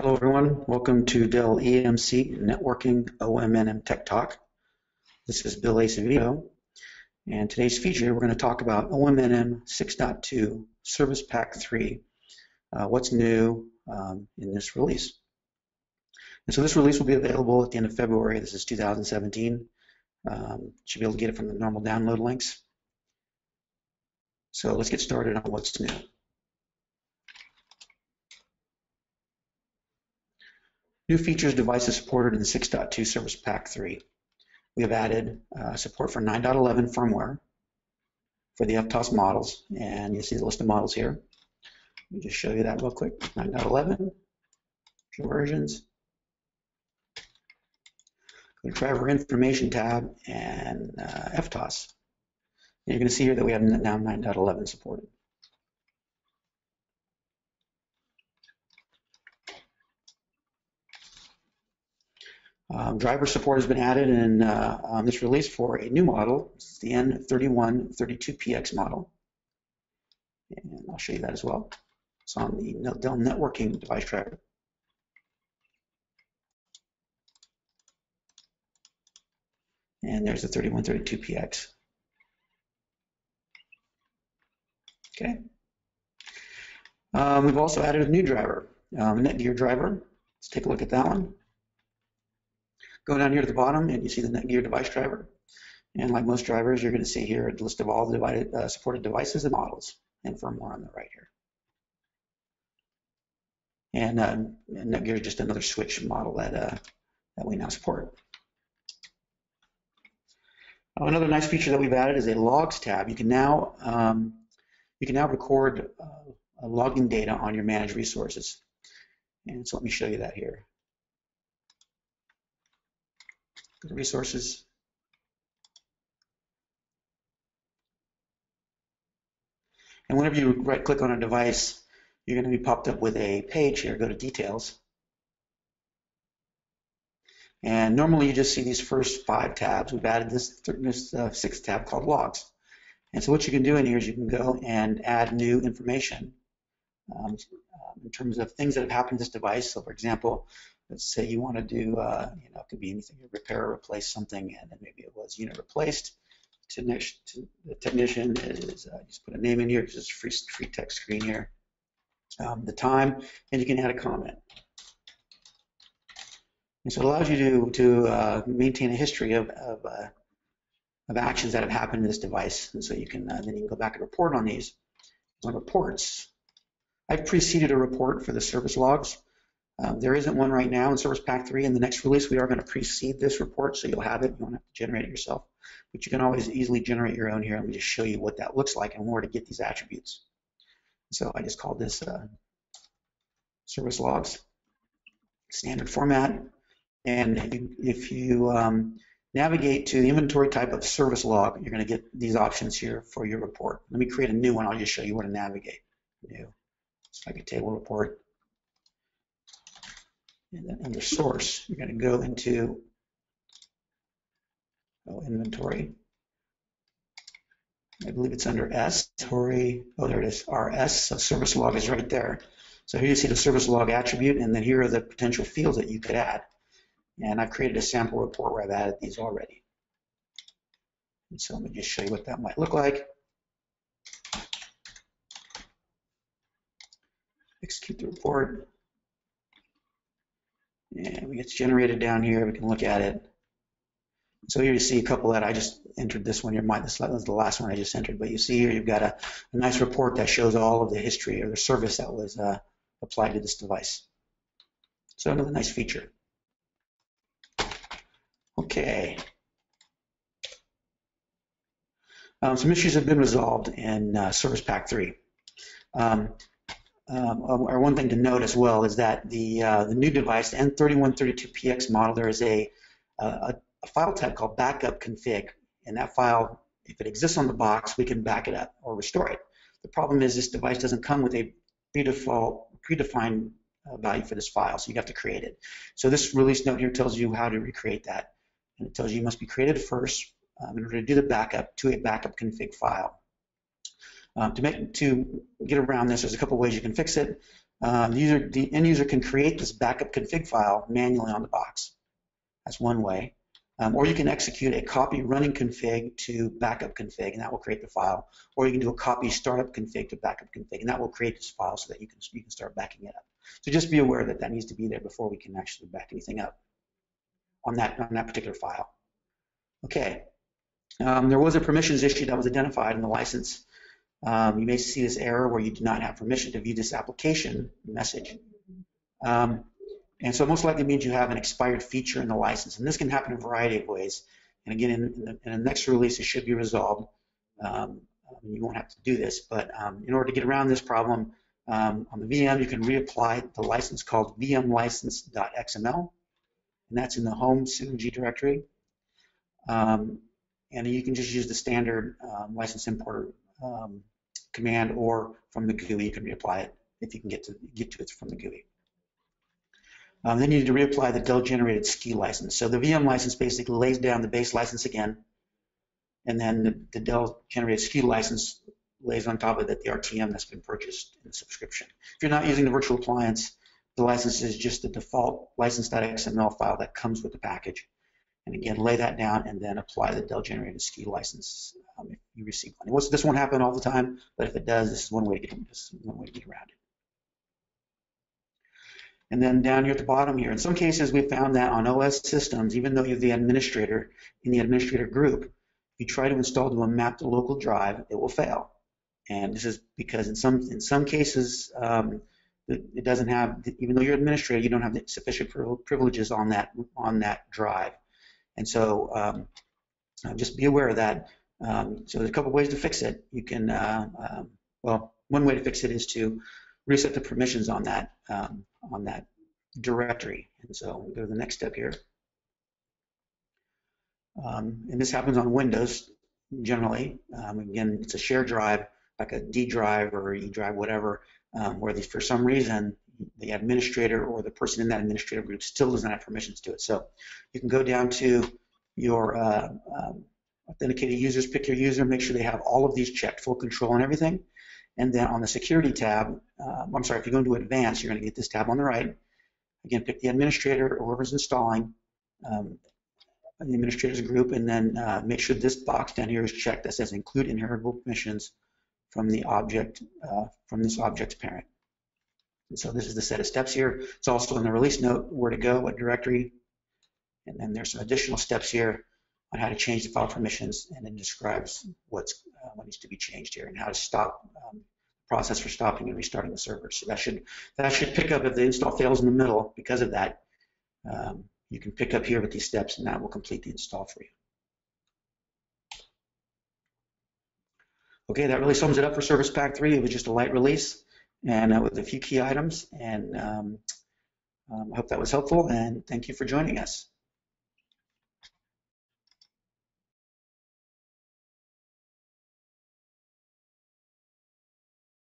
Hello, everyone. Welcome to Dell EMC Networking OMNM Tech Talk. This is Bill Acevedo, and today's feature we're going to talk about OMNM 6.2 Service Pack 3. Uh, what's new um, in this release? And so this release will be available at the end of February. This is 2017. Um, should be able to get it from the normal download links. So let's get started on what's new. New features devices supported in 6.2 Service Pack 3. We have added uh, support for 9.11 firmware for the FTOS models, and you see the list of models here. Let me just show you that real quick. 9.11, versions. Go to driver information tab and uh, FTOS. And you're going to see here that we have now 9.11 supported. Um, driver support has been added in uh, um, this release for a new model. it's the N3132PX model. And I'll show you that as well. It's on the Dell networking device driver. And there's the 3132PX. Okay. Um, we've also added a new driver, um, Netgear driver. Let's take a look at that one. Go down here to the bottom and you see the Netgear device driver. And like most drivers, you're going to see here a list of all the divided, uh, supported devices and models and firmware on the right here. And, uh, Netgear is just another switch model that, uh, that we now support. Oh, another nice feature that we've added is a logs tab. You can now um, you can now record uh, logging data on your managed resources. And so let me show you that here. Go to resources. And whenever you right click on a device, you're going to be popped up with a page here. Go to details. And normally you just see these first five tabs. We've added this, this uh, sixth tab called logs. And so what you can do in here is you can go and add new information um, in terms of things that have happened to this device. So for example, let's say you want to do, uh, you know, it could be anything, repair or replace something, and then maybe it was unit replaced. To the technician is uh, just put a name in here, just free free text screen here. Um, the time, and you can add a comment. And so it allows you to to uh, maintain a history of of, uh, of, actions that have happened to this device, and so you can uh, then you can go back and report on these. On reports, I've preceded a report for the service logs. Um, there isn't one right now in Service Pack 3. In the next release, we are going to precede this report, so you'll have it. You don't have to generate it yourself. But you can always easily generate your own here. Let me just show you what that looks like and where to get these attributes. So I just called this uh, service logs, standard format. And if you, if you um, navigate to the inventory type of service log, you're going to get these options here for your report. Let me create a new one. I'll just show you where to navigate. New. It's like a table report. And then under source, you're going to go into oh, inventory. I believe it's under S, Tory, oh, there it is, RS, so service log is right there. So here you see the service log attribute, and then here are the potential fields that you could add. And I've created a sample report where I've added these already. And so let me just show you what that might look like. Execute the report. And it's generated down here. We can look at it. So here you see a couple that I just entered this one here. My, this was the last one I just entered. But you see here you've got a, a nice report that shows all of the history or the service that was uh, applied to this device. So another nice feature. Okay. Um, some issues have been resolved in uh, Service Pack 3. Um, um, or one thing to note as well is that the uh, the new device, the N3132PX model, there is a, a, a file type called backup config, and that file, if it exists on the box, we can back it up or restore it. The problem is this device doesn't come with a predefault, predefined uh, value for this file, so you have to create it. So this release note here tells you how to recreate that, and it tells you you must be created first um, in order to do the backup to a backup config file. Um, to make to get around this, there's a couple ways you can fix it. Um, the, user, the end user can create this backup config file manually on the box. That's one way. Um, or you can execute a copy running config to backup config, and that will create the file. Or you can do a copy startup config to backup config, and that will create this file so that you can you can start backing it up. So just be aware that that needs to be there before we can actually back anything up on that on that particular file. Okay. Um, there was a permissions issue that was identified in the license. Um, you may see this error where you do not have permission to view this application message. Um, and so it most likely means you have an expired feature in the license. And this can happen in a variety of ways. And again, in, in, the, in the, next release, it should be resolved. Um, you won't have to do this, but um, in order to get around this problem, um, on the VM, you can reapply the license called vmlicense.xml, and that's in the home Synergy directory. Um, and you can just use the standard license importer um, command, or from the GUI, you can reapply it if you can get to get to it from the GUI. Um, then you need to reapply the Dell-generated SKU license. So the VM license basically lays down the base license again, and then the, the Dell-generated SKU license lays on top of it the RTM that's been purchased in the subscription. If you're not using the virtual appliance, the license is just the default license.xml file that comes with the package. And again, lay that down and then apply the Dell-generated SKU license um, if you receive one. This won't happen all the time, but if it does, this is one way to get, this is one way to get around it. And then down here at the bottom here, in some cases we found that on OS systems, even though you're the administrator in the administrator group, if you try to install to a mapped local drive, it will fail. And this is because in some in some cases um, it doesn't have, even though you're administrator, you don't have sufficient privileges on that on that drive. And so um, uh, just be aware of that. Um, so there's a couple ways to fix it. You can, uh, um, well, one way to fix it is to reset the permissions on that um, on that directory. And so we'll go to the next step here. Um, and this happens on Windows generally. Again, it's a shared drive, like a D drive or E drive, whatever, where the, for some reason the administrator or the person in that administrative group still doesn't have permissions to it. So you can go down to your uh, um, authenticated users, pick your user, make sure they have all of these checked, full control and everything. And then on the security tab, uh, I'm sorry, if you go into advanced, you're going to get this tab on the right. Again, pick the administrator or whoever's installing um, the administrators group, and then uh, make sure this box down here is checked that says include inheritable permissions from the object, uh, from this object's parent. So this is the set of steps here. It's also in the release note where to go, what directory, and then there's some additional steps here on how to change the file permissions, and it describes what's uh, what needs to be changed here and how to stop um, process for stopping and restarting the server. So that should that should pick up if the install fails in the middle because of that. Um, you can pick up here with these steps, and that will complete the install for you. Okay, that really sums it up for Service Pack 3. It was just a light release and uh, with a few key items. And um, um, I hope that was helpful, and thank you for joining us.